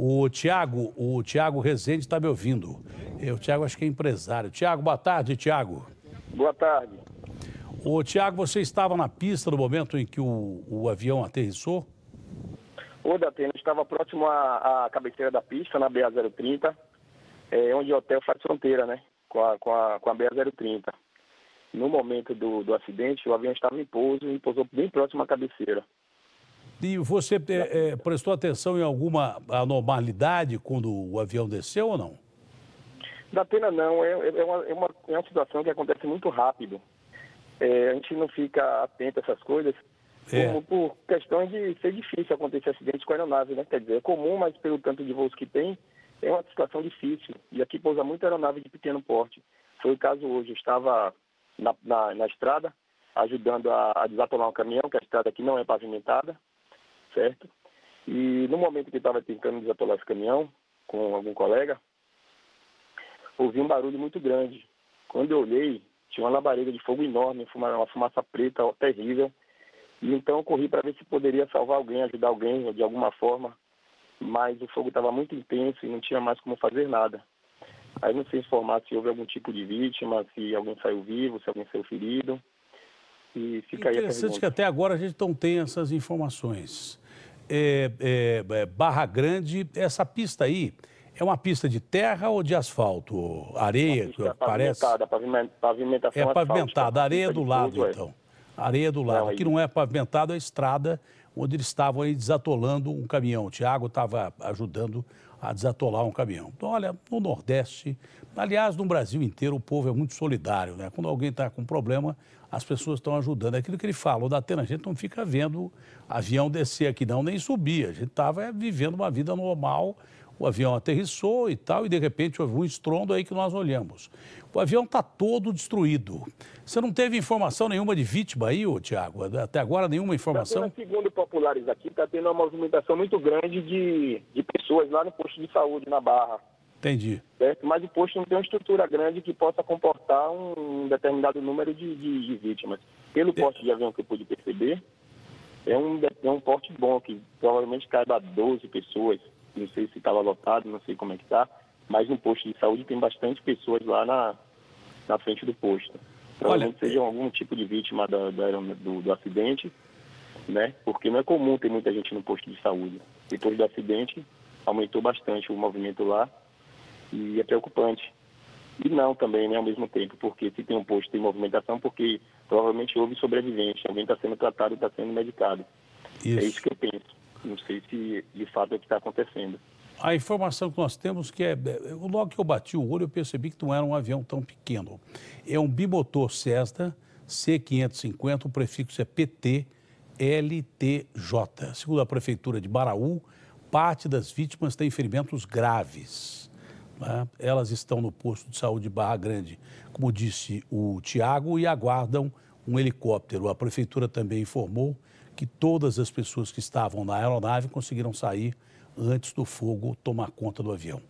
O Tiago, o Tiago Rezende está me ouvindo. Eu, o Tiago acho que é empresário. Tiago, boa tarde, Tiago. Boa tarde. O Tiago, você estava na pista no momento em que o, o avião aterrissou? O Datena estava próximo à, à, cabeceira da pista, na BA-030, é, onde o hotel faz fronteira, né, com a, com a, com a BA-030. No momento do, do acidente, o avião estava em pouso e pousou bem próximo à cabeceira. E você é, é, prestou atenção em alguma anormalidade quando o avião desceu ou não? Da pena não, é, é, uma, é, uma, é uma situação que acontece muito rápido. É, a gente não fica atento a essas coisas é. como por questões de ser difícil acontecer acidente com a aeronave, né? Quer dizer, é comum, mas pelo tanto de voos que tem, é uma situação difícil. E aqui pousa muita aeronave de pequeno porte. Foi o caso hoje, eu estava na, na, na estrada, ajudando a, a desatolar um caminhão, que a estrada aqui não é pavimentada, certo? E no momento que estava tentando desatolar esse caminhão com algum colega, ouvi um barulho muito grande. Quando eu olhei, tinha uma labareda de fogo enorme, uma fumaça preta terrível. E então eu corri para ver se poderia salvar alguém, ajudar alguém de alguma forma. Mas o fogo estava muito intenso e não tinha mais como fazer nada. Aí não sei informar se houve algum tipo de vítima, se alguém saiu vivo, se alguém saiu ferido. E fica Interessante que até agora a gente não tem essas informações. É, é, é, Barra Grande, essa pista aí, é uma pista de terra ou de asfalto? Areia, que parece? Pavimentação É pavimentada, areia do lado, é. então. Areia do lado. Não, Aqui não é pavimentado, é estrada onde eles estavam aí desatolando um caminhão. O Tiago estava ajudando a desatolar um caminhão. Então, olha, no Nordeste, aliás, no Brasil inteiro, o povo é muito solidário, né? Quando alguém está com problema, as pessoas estão ajudando. É aquilo que ele fala, o Datena, a gente não fica vendo avião descer aqui não, nem subir. A gente estava é, vivendo uma vida normal, o avião aterrissou e tal, e de repente houve um estrondo aí que nós olhamos. O avião está todo destruído. Você não teve informação nenhuma de vítima aí, ô, Tiago? Até agora nenhuma informação? Tá segundo populares aqui, está tendo uma movimentação muito grande de, de pessoas lá no posto de saúde, na Barra. Entendi. Certo? Mas o posto não tem uma estrutura grande que possa comportar um determinado número de, de, de vítimas. Pelo porte de avião que eu pude perceber, é um, é um porte bom, que provavelmente caiba 12 pessoas não sei se estava lotado, não sei como é que está, mas no posto de saúde tem bastante pessoas lá na, na frente do posto. Provavelmente Olha, seja algum tipo de vítima do, do, do, acidente, né? Porque não é comum ter muita gente no posto de saúde. Depois do acidente, aumentou bastante o movimento lá e é preocupante. E não também, né, ao mesmo tempo, porque se tem um posto de movimentação, porque provavelmente houve sobrevivente, alguém está sendo tratado e está sendo medicado. Isso. É isso que eu penso. Não sei se de fato é o que está acontecendo. A informação que nós temos que é, é, logo que eu bati o olho, eu percebi que não era um avião tão pequeno. É um bimotor Cessna C550, o prefixo é PT LTJ. Segundo a Prefeitura de Baraú, parte das vítimas tem ferimentos graves. Né? Elas estão no posto de saúde Barra Grande, como disse o Tiago, e aguardam um helicóptero. A Prefeitura também informou que todas as pessoas que estavam na aeronave conseguiram sair antes do fogo tomar conta do avião.